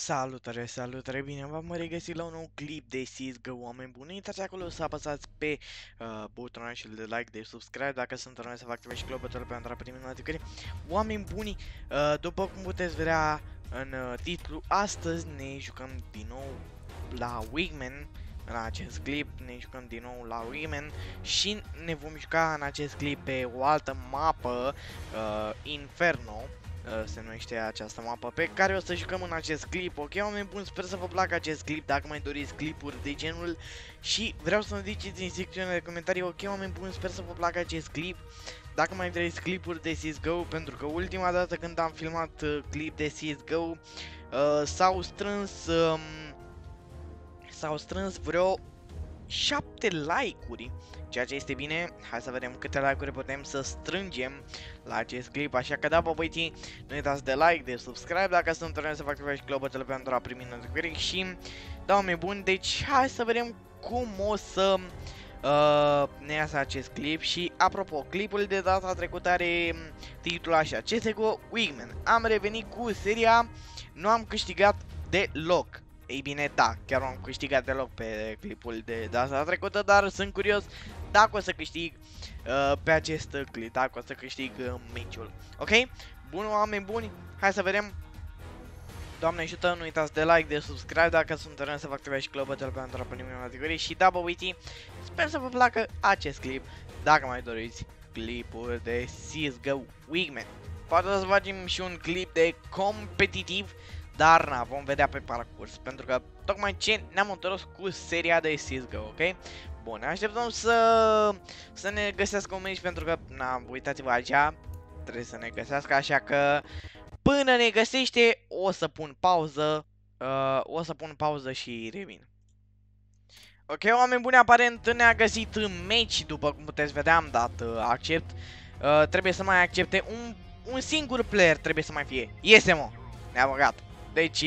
Salutare, salutare, bine v-am regăsit la un nou clip de CSGO, oameni buni, intrați acolo să apăsați pe uh, butonul și de like, de subscribe, dacă sunt noi să vă activați și clopoțelul pentru a primi notificări. Oameni buni, uh, după cum puteți vedea în uh, titlu, astăzi ne jucăm din nou la Wigman, în acest clip, ne jucăm din nou la Wigman și ne vom juca în acest clip pe o altă mapă, uh, Inferno, Uh, se numește această mapă pe care o să jucăm în acest clip. Ok, oameni buni, sper să vă placă acest clip, dacă mai doriți clipuri de genul și vreau să mă ziceți în secțiunea de comentarii, ok, oameni buni, sper să vă placă acest clip. Dacă mai doriți clipuri de CSGO, pentru că ultima dată când am filmat uh, clip de CSGO, uh, s-au strâns, um, s-au strâns vreo 7 like-uri, ceea ce este bine. Hai să vedem câte like-uri putem să strângem la acest clip, așa că da, bă băieții, nu uitați de like, de subscribe dacă sunt întâlnit să fac și clopoțele pentru a primi notificări și da, oameni buni, deci hai să vedem cum o să uh, ne iasă acest clip și apropo, clipul de data trecută are titlul așa, CSGO Wingman. Am revenit cu seria, nu am câștigat deloc. Ei bine, da, chiar am câștigat deloc pe clipul de data trecută, dar sunt curios dacă o să câștig uh, pe acest clip, dacă o să câștig uh, meciul. Ok? Bun, oameni buni, hai să vedem. Doamne ajută, nu uitați de like, de subscribe dacă sunt în să vă activați și clopoțel pentru a primi notificări și da, bă, uite, sper să vă placă acest clip, dacă mai doriți clipuri de CSGO Wigman. Poate să facem și un clip de competitiv dar na, vom vedea pe parcurs, pentru că tocmai ce ne-am întors cu seria de CSGO, ok? Bun, așteptăm să, să ne găsească un meci, pentru că, na, uitați-vă aici, trebuie să ne găsească, așa că până ne găsește o să pun pauză, uh, o să pun pauză și revin. Ok, oameni buni, aparent ne-a găsit în meci, după cum puteți vedea, am dat uh, accept. Uh, trebuie să mai accepte un, un singur player, trebuie să mai fie. Iese, mă! Ne-a băgat. Deci,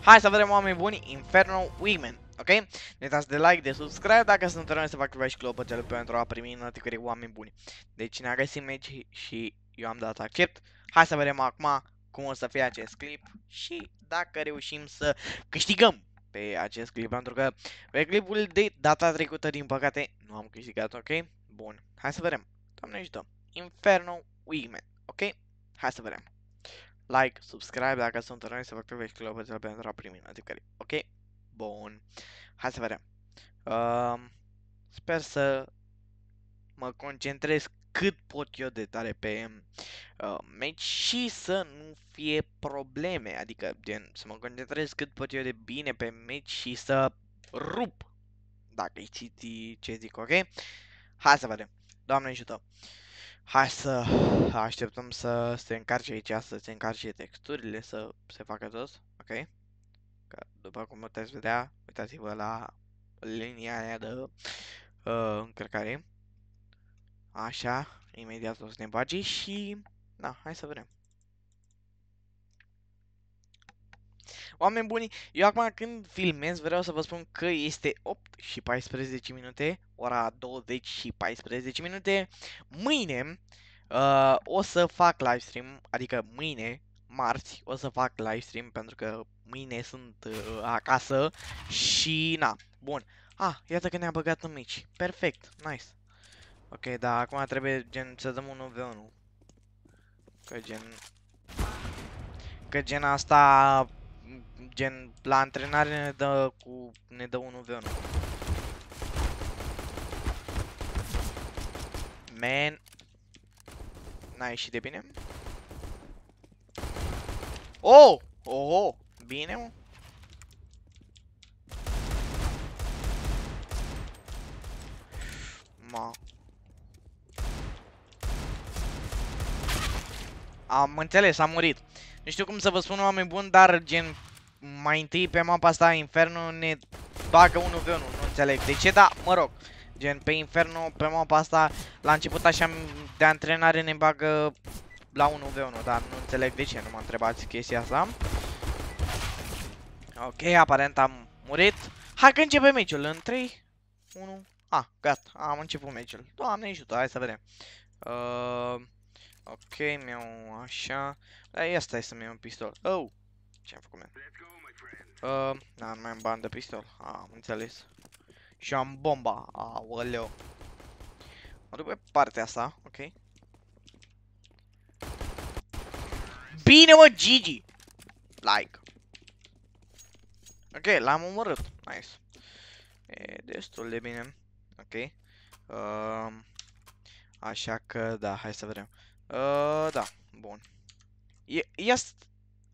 hai să vedem oameni buni, Inferno Women, ok? Ne uitați de like, de subscribe, dacă sunt noi să fac activați și clopoțele pentru a primi notificări oameni buni. Deci ne-a găsit meci și eu am dat accept. Hai să vedem acum cum o să fie acest clip și dacă reușim să câștigăm pe acest clip, pentru că pe clipul de data trecută, din păcate, nu am câștigat, ok? Bun, hai să vedem. Doamne ajută. Inferno Women, ok? Hai să vedem like, subscribe dacă sunt noi să vă activați clopoțele pentru a primi notificări. Ok? Bun. Hai să vedem. Uh, sper să mă concentrez cât pot eu de tare pe uh, meci și să nu fie probleme, adică gen, să mă concentrez cât pot eu de bine pe meci și să rup, dacă știți ce zic, ok? Hai să vedem. Doamne ajută! Hai să așteptăm să se încarce aici, să se încarce texturile, să se facă tot, ok? Că după cum puteți vedea, uitați-vă la linia aia de uh, încărcare. Așa, imediat o să ne bagi și... Da, hai să vedem. Oameni buni, eu acum când filmez vreau să vă spun că este 8 și 14 minute, ora 20 și 14 minute. Mâine uh, o să fac livestream, adică mâine, marți, o să fac livestream pentru că mâine sunt uh, acasă și na, bun. Ah, iată că ne-a băgat în mici. Perfect, nice. Ok, da, acum trebuie gen să dăm un 1v1. Că gen... Că gen asta Gen, la antrenare ne dă cu... ne dă 1v1. Man. N-a ieșit de bine? Oh! Oh, oh! Bine, mă? Ma. Am înțeles, am murit. Nu știu cum să vă spun oameni buni, dar gen mai întâi pe mapa asta Inferno ne bagă 1v1, nu înțeleg de ce, dar mă rog. Gen pe Inferno, pe mapa asta, la început așa de antrenare ne bagă la 1v1, dar nu înțeleg de ce, nu mă întrebați chestia asta. Ok, aparent am murit. Hai că începe meciul, în 3, 1, a, gata, am început meciul. Doamne ajută, hai să vedem. Uh, ok, mi-au așa. Dar ia stai să-mi iau un pistol. Oh, Ce-am făcut, man? Uh, na, nu mai am bani de pistol. Ah, am înțeles. Și am bomba. Aoleu. Mă duc pe partea asta, ok. Bine, mă, Gigi! Like. Ok, l-am omorât. Nice. E destul de bine. Ok. Uh, așa că, da, hai să vedem. Uh, da, bun. E, yes.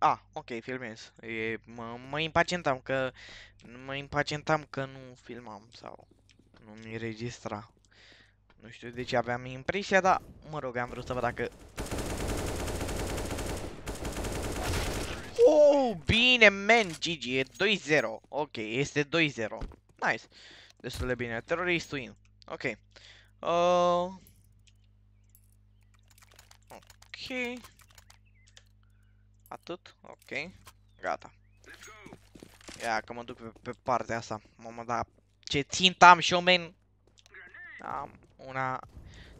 Ah, ok, filmez. E, mă, mă impacientam că... Mă impacientam că nu filmam sau... Nu mi registra. Nu știu de ce aveam impresia, dar mă rog, am vrut să văd dacă... Oh, bine, man, GG, e 2-0. Ok, este 2-0. Nice. Destul de bine. Terrorist win. Ok. Uh... Ok. Atât? Ok. Gata. Ia că mă duc pe, pe partea asta. Mamă, da. Ce țintă am și eu, man. Am una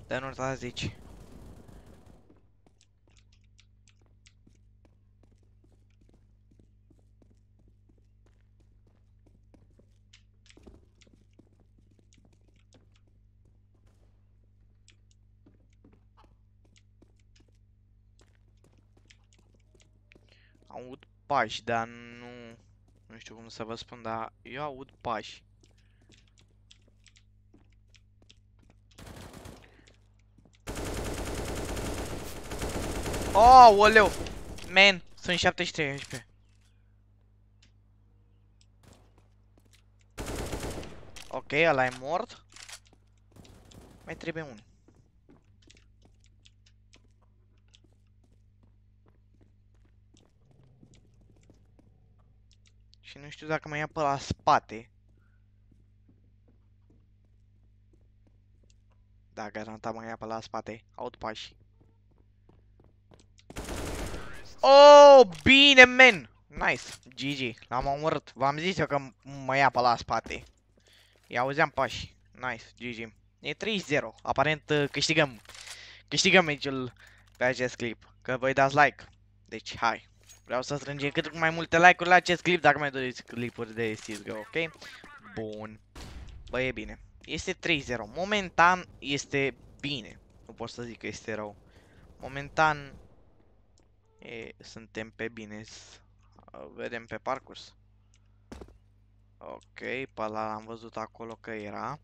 de nu zici. Aud pași, dar nu... Nu știu cum să vă spun, dar eu aud. Oh, oleu! Man, sunt 73 HP. Ok, ăla e mort. Mai trebuie unul. Și nu știu dacă mă ia pe la spate. Da, garantat mă ia pe la spate. Aud pași. Oh, bine, men! Nice, GG, l-am omorât. V-am zis eu că mă ia pe la spate. Ia auzeam pași. Nice, GG. E 3-0. Aparent uh, câștigăm. Câștigăm meciul pe acest clip. Că voi dați like. Deci, hai. Vreau să strângem cât mai multe like-uri la acest clip dacă mai doriți clipuri de CSGO, ok? Bun. Bă, e bine. Este 3-0. Momentan este bine. Nu pot să zic că este rău. Momentan e, suntem pe bine. Vedem pe parcurs. Ok, pe ăla am văzut acolo că era.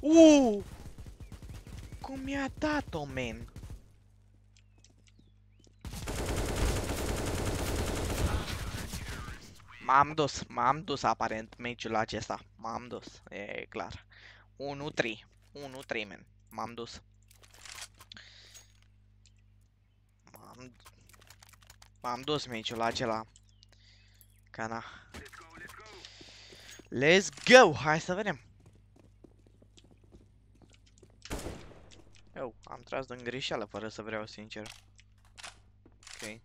Uuu! Cum mi-a dat-o, man? M-am dus, m-am dus aparent meciul acesta. M-am dus, e clar. 1-3. 1-3, men. M-am dus. M-am... M-am dus meciul acela. Cana. Let's go! Hai să vedem. Eu, am tras din greșeală fără să vreau sincer. Ok.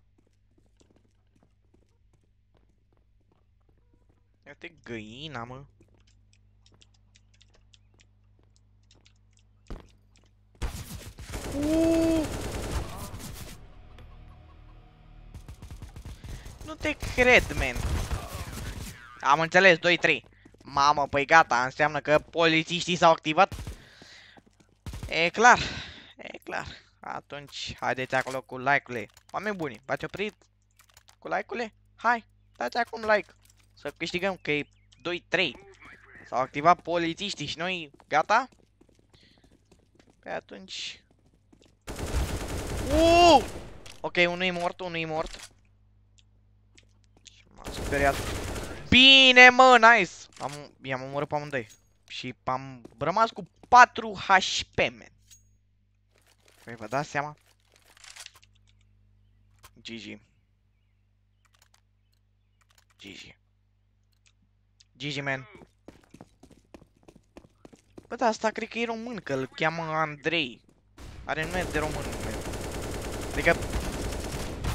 Ia-te găina, mă. Uh! Nu te cred, man. Am înțeles, 2-3. Mamă, păi gata, înseamnă că polițiștii s-au activat. E clar, e clar. Atunci, haideți acolo cu like-urile. Oameni buni, v-ați oprit cu like-urile? Hai, dați acum like. Să câștigăm, că e 2-3. S-au activat polițiștii și noi, gata? Pe atunci... Uuuu! Ok, unul e mort, unul e mort. M-am speriat. Bine, mă, nice! Am, i-am omorât pe amândoi. Și am rămas cu 4 HP, man. Păi vă dați seama? GG. GG. GG, man. Bă, da, asta cred că e român, că îl cheamă Andrei. Are nume de român, man. Adică,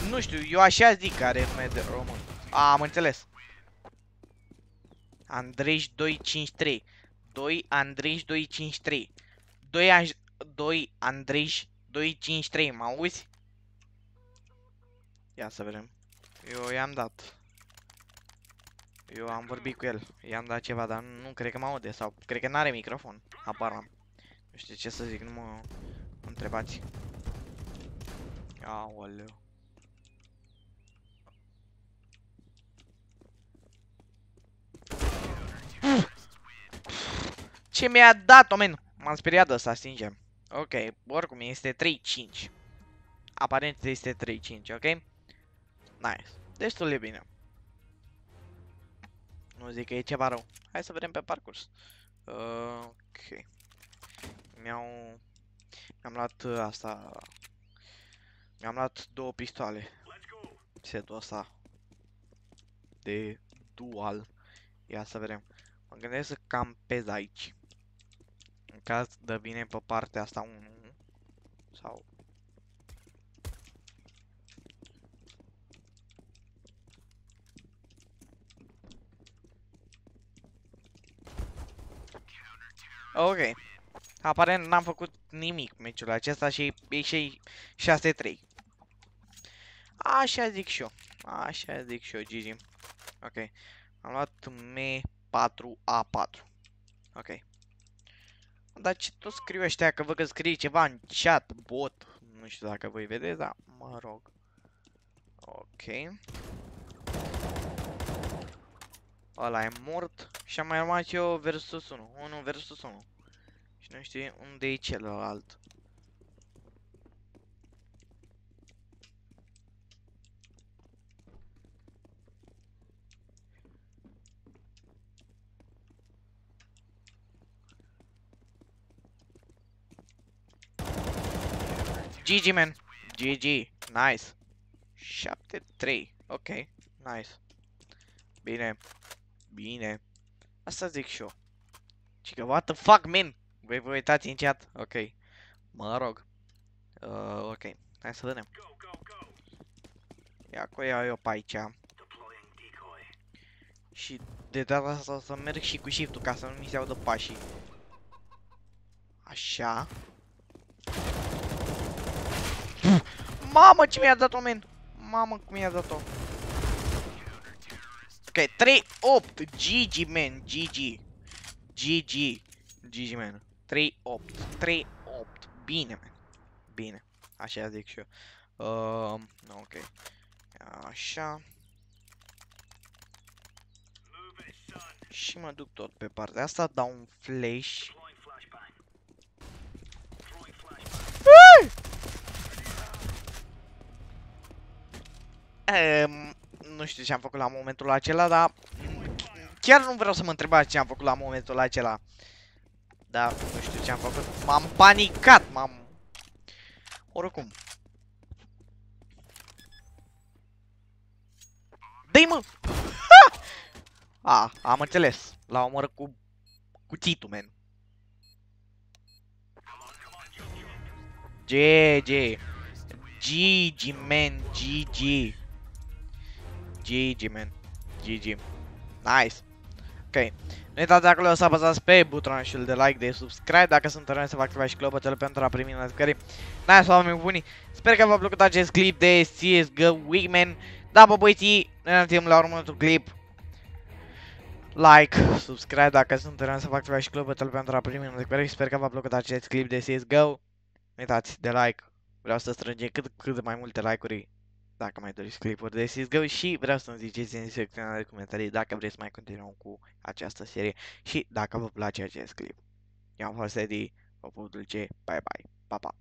nu știu, eu așa zic că are nume de român. A, am înțeles. Andrej 253. 2 Andrej 253. 2 Aj 2 Andrej 253, mă auzi? Ia să vedem. Eu i-am dat. Eu am vorbit cu el. I-am dat ceva, dar nu cred că mă aude sau cred că n-are microfon. Apar am. Nu știu ce să zic, nu mă întrebați. Aoleu. Ce mi-a dat, omen? M-am speriat de ăsta, sincer. Ok, oricum este 3-5. Aparent este 3-5, ok? Nice. Destul de bine. Nu zic că e ceva rău. Hai să vedem pe parcurs. Uh, ok. Mi-au... Mi-am luat uh, asta... Mi-am luat două pistoale. Setul ăsta. De dual. Ia să vedem. Mă gândesc să campez aici. În caz de vine pe partea asta 1. Sau... Ok. Aparent n-am făcut nimic meciul acesta și e și 6-3. Așa zic și eu. Așa zic și eu, Gigi. Ok. Am luat M4A4. Ok. Dar ce tot scriu ăștia? Că văd că scrie ceva în chat, bot. Nu știu dacă voi vedeți, dar mă rog. Ok. Ăla e mort. Și am mai rămas eu versus 1. 1 versus 1. Și nu știu unde e celălalt. GG, man. GG. Nice. 7-3. Ok. Nice. Bine. Bine. Asta zic și eu. Și că, what the fuck, man? Voi vă uitați în chat? Ok. Mă rog. Uh, ok. Hai să vedem. Ia cu iau eu pe aici. Și de data asta o să merg și cu shift-ul ca să nu mi se audă pașii. Așa. Mamă, ce mi-a dat-o, men! Mamă, cum mi-a dat-o. Ok, 3, 8, GG, man, GG. GG, GG, man. 3, 8, 3, 8. Bine, man. Bine. Așa zic și eu. Uh, ok. Așa. Și mă duc tot pe partea asta, dau un flash. Um, nu știu ce am făcut la momentul acela, dar chiar nu vreau să mă întrebați ce am făcut la momentul acela. Da, nu știu ce am făcut. M-am panicat, m-am... Oricum. Dă-i mă! A, am înțeles. L-a omorât cu cuțitul, men. GG. GG, man. GG. GG, man. GG. Nice. Ok. Nu uitați acolo să apăsați pe butonul de like, de subscribe, dacă sunt în să vă activați și clopoțele pentru a primi notificări. Nice, oameni buni. Sper că v-a plăcut acest clip de CSGO Weekman. Da, bă, băieții, ne întâlnim la următorul clip. Like, subscribe dacă sunt în să vă activați și clopoțele pentru a primi notificări. Sper că v-a plăcut acest clip de CSGO. Nu uitați de like. Vreau să strângem cât, cât mai multe like-uri dacă mai doriți clipuri de CSGO și vreau să-mi ziceți în secțiunea de comentarii dacă vreți să mai continuăm cu această serie și dacă vă place acest clip. Eu am fost Eddie, vă pup dulce, bye bye, pa pa!